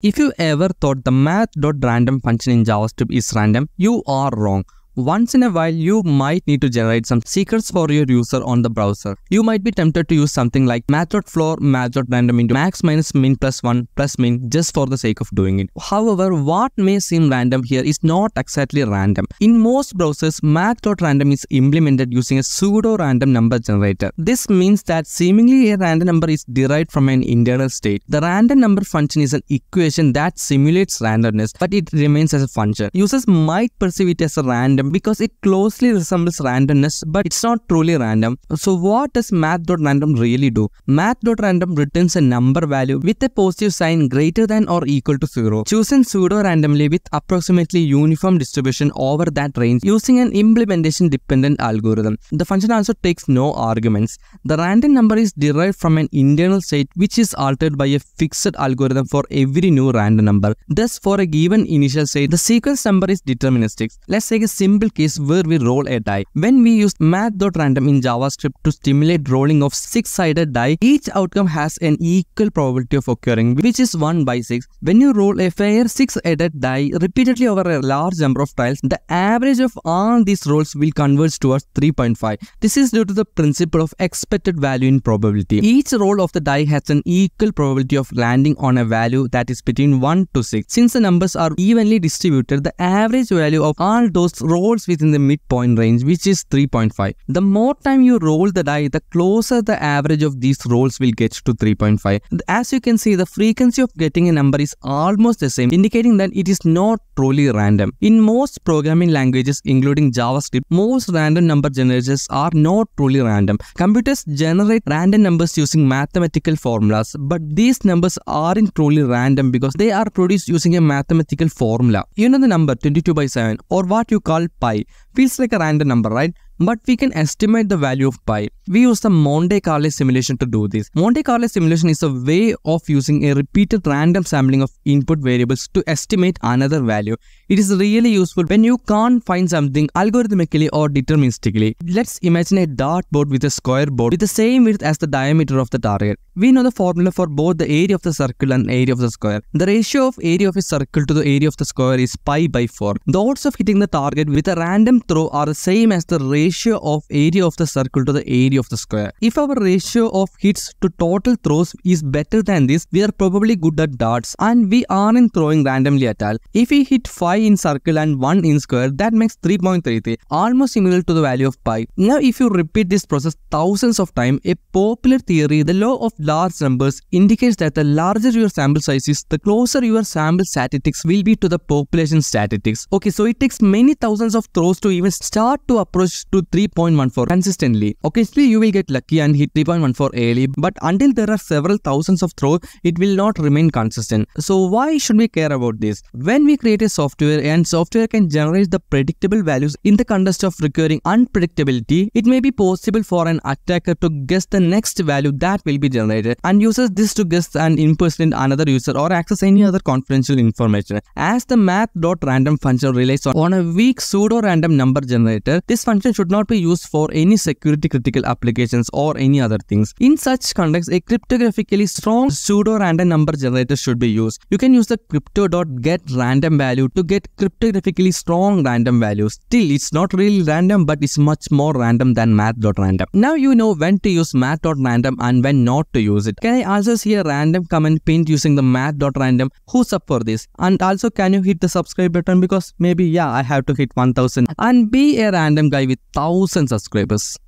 If you ever thought the math.random function in JavaScript is random, you are wrong. Once in a while, you might need to generate some secrets for your user on the browser. You might be tempted to use something like math.floor, math.random into max minus min plus 1 plus min just for the sake of doing it. However, what may seem random here is not exactly random. In most browsers, math.random is implemented using a pseudo-random number generator. This means that seemingly a random number is derived from an internal state. The random number function is an equation that simulates randomness, but it remains as a function. Users might perceive it as a random because it closely resembles randomness but it's not truly random. So what does math.random really do? Math.random returns a number value with a positive sign greater than or equal to 0, chosen pseudo-randomly with approximately uniform distribution over that range using an implementation dependent algorithm. The function also takes no arguments. The random number is derived from an internal state which is altered by a fixed algorithm for every new random number. Thus, for a given initial state, the sequence number is deterministic. Let's take a simple simple case where we roll a die. When we use math.random in JavaScript to stimulate rolling of six-sided die, each outcome has an equal probability of occurring, which is 1 by 6. When you roll a fair six-sided die repeatedly over a large number of tiles, the average of all these rolls will converge towards 3.5. This is due to the principle of expected value in probability. Each roll of the die has an equal probability of landing on a value that is between 1 to 6. Since the numbers are evenly distributed, the average value of all those rolls rolls within the midpoint range which is 3.5. The more time you roll the die, the closer the average of these rolls will get to 3.5. As you can see, the frequency of getting a number is almost the same, indicating that it is not truly random. In most programming languages, including JavaScript, most random number generators are not truly random. Computers generate random numbers using mathematical formulas, but these numbers aren't truly random because they are produced using a mathematical formula. You know the number 22 by 7 or what you call pi feels like a random number, right? but we can estimate the value of pi. We use the Monte Carlo simulation to do this. Monte Carlo simulation is a way of using a repeated random sampling of input variables to estimate another value. It is really useful when you can't find something algorithmically or deterministically. Let's imagine a dartboard with a square board with the same width as the diameter of the target. We know the formula for both the area of the circle and area of the square. The ratio of area of a circle to the area of the square is pi by 4. The odds of hitting the target with a random throw are the same as the ratio of area of the circle to the area of the square. If our ratio of hits to total throws is better than this, we are probably good at darts and we aren't throwing randomly at all. If we hit 5 in circle and 1 in square, that makes 3.33, almost similar to the value of pi. Now if you repeat this process thousands of times, a popular theory, the law of large numbers, indicates that the larger your sample size is, the closer your sample statistics will be to the population statistics. Okay, so it takes many thousands of throws to even start to approach to to 3.14 consistently. Occasionally you will get lucky and hit 3.14 early but until there are several thousands of throws it will not remain consistent. So why should we care about this? When we create a software and software can generate the predictable values in the context of recurring unpredictability, it may be possible for an attacker to guess the next value that will be generated and uses this to guess and impersonate another user or access any other confidential information. As the math.random function relies on a weak pseudo-random number generator, this function should not be used for any security critical applications or any other things. In such context, a cryptographically strong pseudo-random number generator should be used. You can use the crypto.getRandom value to get cryptographically strong random values. Still, it's not really random, but it's much more random than math.random. Now you know when to use math.random and when not to use it. Can I also see a random comment pinned using the math.random? Who's up for this? And also, can you hit the subscribe button because maybe, yeah, I have to hit 1000 and be a random guy with 1000 subscribers.